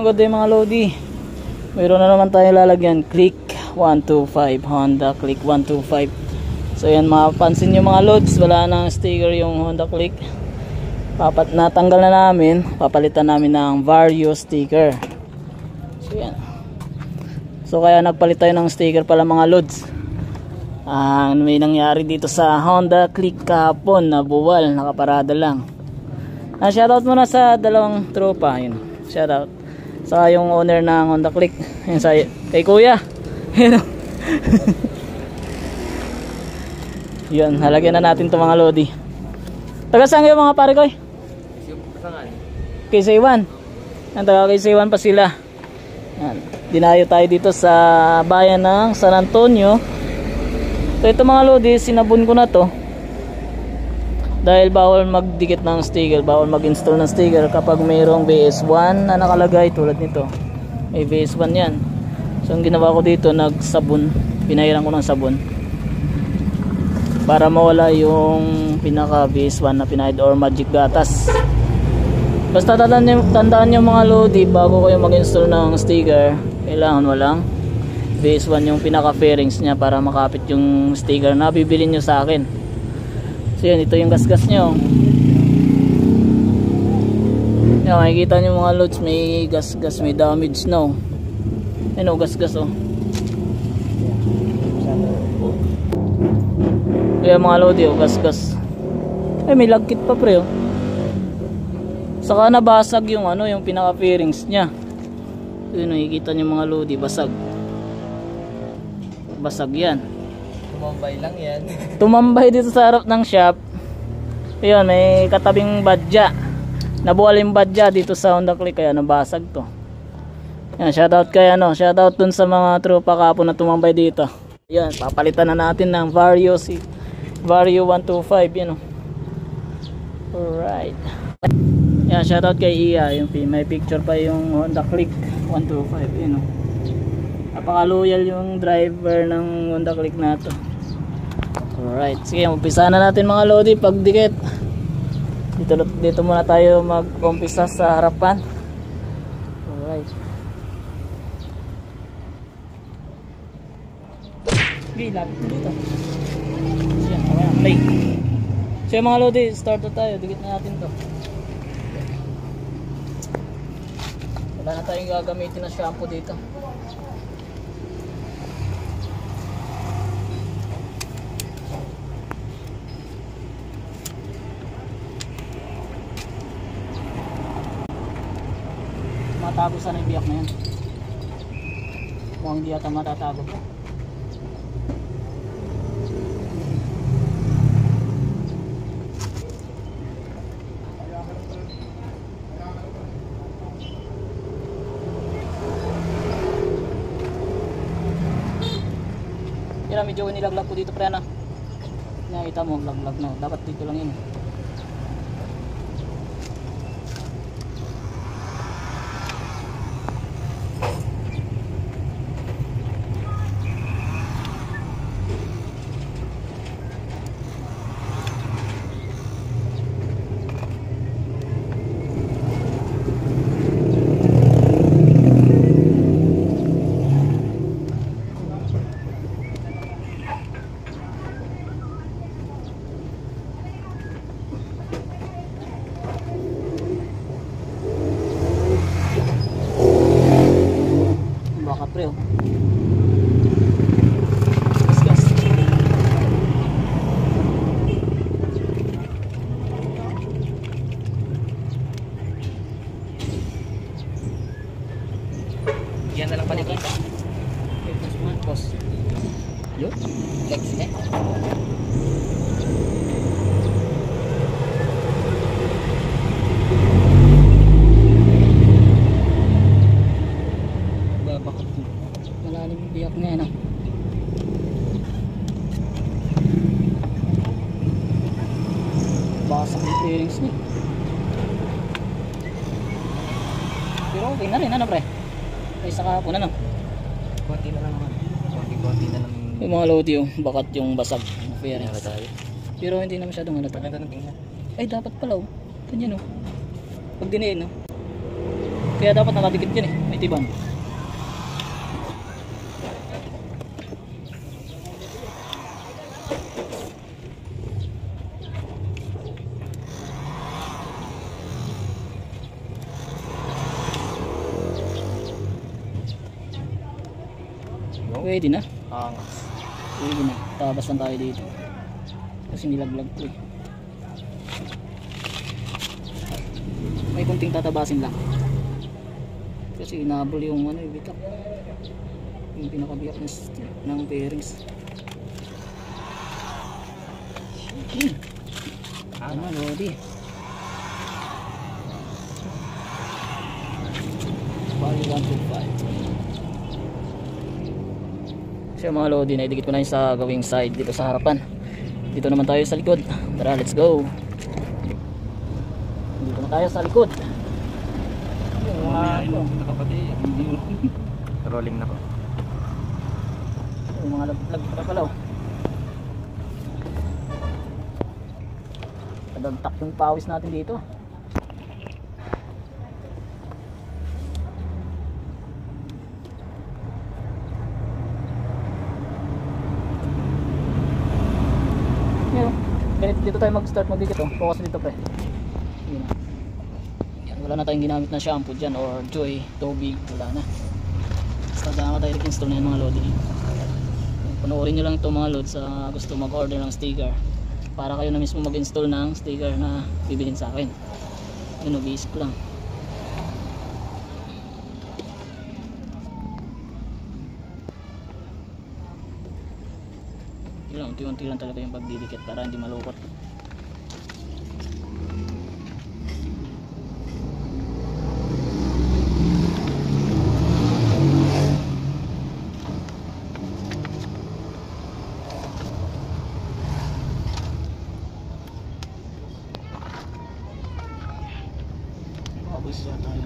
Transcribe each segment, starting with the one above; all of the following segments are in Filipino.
Good day mga Lodi. Mayroon na naman tayo lalagyan. Click 125. Honda Click 125. So yan mapapansin nyo mga Lods. Wala nang sticker yung Honda Click. Papat natanggal na namin. Papalitan namin ng Vario sticker. So yan. So kaya nagpalit tayo ng sticker pala mga Lods. Ah, may nangyari dito sa Honda Click kahapon na buwal. Nakaparada lang. Ah, shoutout muna sa dalawang tropa. Yun. Shoutout sa yung owner ng Honda Click. Yun sa kay kuya. Yun. Halagyan na natin itong mga lodi. Taga saan kayo mga pare ko kay Saywan yan taga kay Saywan pa sila. Yan. dinayo tayo dito sa bayan ng San Antonio. So ito mga lodi sinabon ko na to dahil bawal magdikit ng sticker bawal mag-install ng sticker kapag mayroong BS1 na nakalagay tulad nito. May BS1 yan. So ang ginawa ko dito nagsabon. Pinahiran ko ng sabon. Para mawala yung pinaka BS1 na pinahid or magic gatas. Basta tandaan nyo, tandaan nyo mga lodi bago kayo mag-install ng sticker kailangan walang BS1 yung pinaka fairings nya para makapit yung sticker na bibili nyo sa akin So yun, ito yung gasgas nyo. Yan, makikita nyo mga loads, may gasgas, may damage na oh. Yan oh, gasgas oh. Kaya mga load oh, gasgas. Ay, may lagkit pa pre oh. Saka nabasag yung ano, yung pinaka fairings nya. Yun, nakikita nyo mga lodi, basag. Basag yan. Tumambay lang yan. tumambay dito sa harap ng shop. Ayun may katabing badya nabuwal yung badya dito sa Honda Click. Kaya nabasag to. Yan shoutout kay ano shoutout dun sa mga tropa kapo na tumambay dito. Yan papalitan na natin ng Vario si Vario 125 yun oh. alright. Yan shoutout kay Iya yung may picture pa yung Honda Click 125 yun oh. napaka loyal yung driver ng Honda Click na to Alright, sige, umpisa na natin mga lodi pagdikit. Dito, dito muna tayo mag-umpisa sa harapan. Alright. Okay, lapit dito. Sige mga lodi, start na tayo. Dikit na natin to. Wala na tayong gagamitin na shampoo dito. Matatago sana yung biyak na yan mukhang hindi yata matatago pa Yan medyo nilaglag ko dito pre na. Nakita mo laglag na. Dapat dito lang yun. Okay na rin ano pre? Ay sa kahapon ano? Konti na lang naman. Konti-konti na lang. Yung mga lodi yung bakat yung basag ng Kaya fairings. Pero hindi na masyadong halata. Maganda ng tingnan. Ay dapat pala oh. Ganyan oh. Pag diniin oh. Kaya dapat nakadikit yan eh. May tiban. Pwede na. Angas. Pwede na. Tabas lang tayo dito. Kasi nilaglag ko eh. May kunting tatabasin lang. Kasi inabol yung ano yung bitak. Yung pinakabiyak ng, ng bearings. Hmm. Ano, Lodi? Bali 125. Siya mga Lodi, naidikit ko na yung sa gawing side dito sa harapan. Dito naman tayo sa likod. Tara, let's go. Dito na tayo sa likod. Yung mga ano. Rolling na po. yung mga laglag pa pala oh. Kadagtak yung pawis natin dito. Yan oh. Ganito dito tayo mag-start magdikit oh. Focus dito pre. Yun. oh. Yan, wala na tayong ginamit na shampoo dyan or joy, tubig, wala na. Basta saan tayo install na yung mga loading. Panoorin nyo lang ito mga load sa gusto mag-order ng sticker para kayo na mismo mag-install ng sticker na bibilin sa akin. Yun o, basic lang. Lang, unti-unti lang talaga yung pagdidikit para hindi malukot. Mabos siya tayo.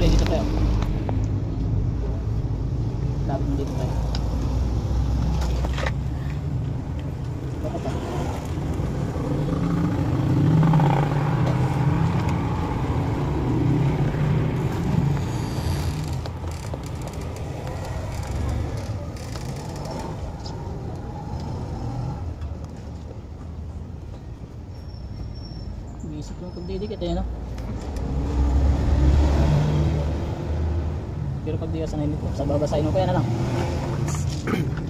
Play dito tayo. Lapit mo dito tayo. Bakit ah? Lang pagdidikit eh no? Pero pag di ka sanay nito, sa babasahin mo kaya na lang.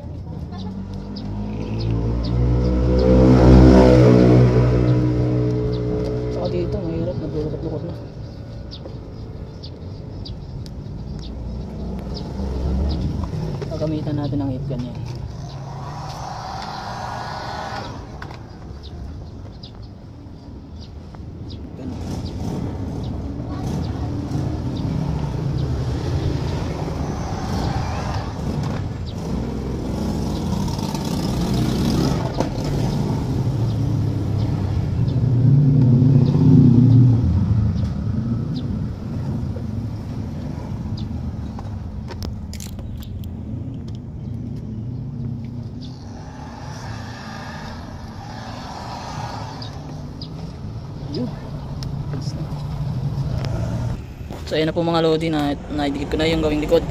So ayan na po mga lodi na naidikit ko na yung gawing likod.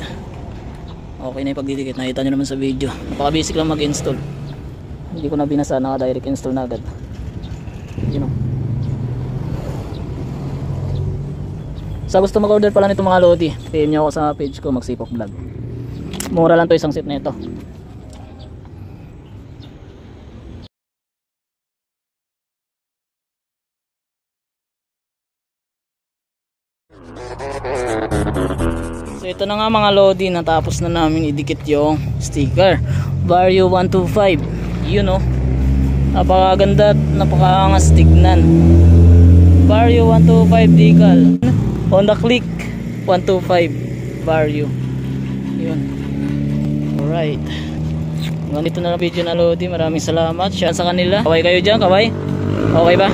Okay na yung pagdidikit. Nakita nyo naman sa video. Napaka basic lang mag-install. Hindi ko na binasa. Naka-direct install na agad. Yun o. Sa gusto mag-order pala nito mga lodi, PM nyo ako sa page ko, Magsipok Vlog. Mura lang to isang set na ito. So ito na nga mga lodi, natapos na namin idikit yung sticker. Vario 125. Yun oh. Napakaganda at napakaangas tignan. Vario 125 decal. Honda Click 125 Vario. Yun. Alright. Hanggang dito na lang video na Lodi. Maraming salamat. Share sa kanila. Kaway kayo dyan, kaway. Okay ba?